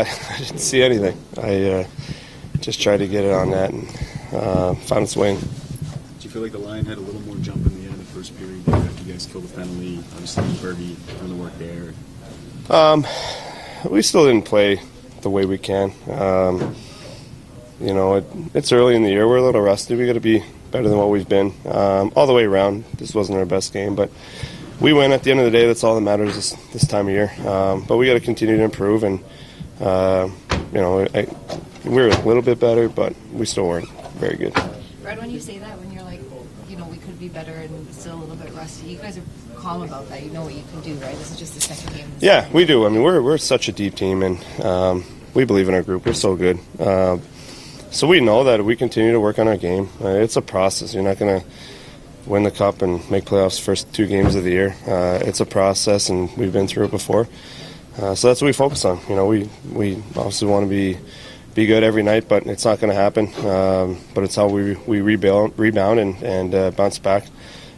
I didn't see anything. I uh, just tried to get it on that and uh, found its way in. Do you feel like the line had a little more jump in the end of the first period after you guys killed the penalty? Obviously, Bergie doing the work there. Um, we still didn't play the way we can. Um, you know, it, it's early in the year. We're a little rusty. We got to be better than what we've been um, all the way around. This wasn't our best game, but we win at the end of the day. That's all that matters this, this time of year. Um, but we got to continue to improve, and uh, you know, I, we're a little bit better, but we still weren't very good. Brad, when you say that, when you're like, you know, we could be better and still a little bit rusty, you guys are calm about that. You know what you can do, right? This is just the second game. Yeah, we do. I mean, we're we're such a deep team, and um, we believe in our group. We're so good. Uh, so we know that we continue to work on our game, uh, it's a process. You're not going to win the cup and make playoffs first two games of the year. Uh, it's a process, and we've been through it before. Uh, so that's what we focus on. You know, we we obviously want to be be good every night, but it's not going to happen. Um, but it's how we we rebound, rebound and and uh, bounce back.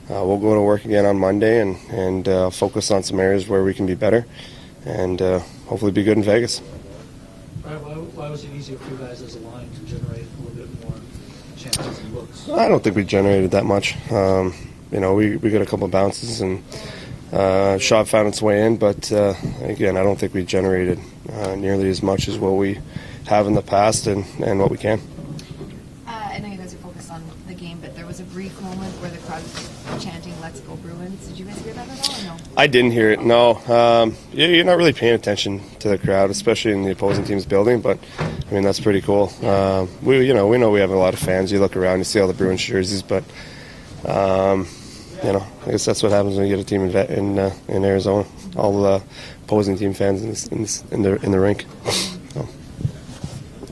Uh, we'll go to work again on Monday and and uh, focus on some areas where we can be better, and uh, hopefully be good in Vegas. Why, why was it easier for you guys as a line to generate a little bit more chances and looks? I don't think we generated that much. Um, you know, we, we got a couple of bounces and uh, shot found its way in, but uh, again, I don't think we generated uh, nearly as much as what we have in the past and, and what we can. Uh, I know you guys are focused on the game, but there was a brief moment where the crowd was chanting "Let's go Bruins." Did you guys hear that at all? No. I didn't hear it. No, um, you're not really paying attention to the crowd, especially in the opposing team's building. But I mean, that's pretty cool. Um, we, you know, we know we have a lot of fans. You look around, you see all the Bruins jerseys, but um, you know, I guess that's what happens when you get a team in in, uh, in Arizona. All the opposing team fans in, this, in, this, in the in the rink.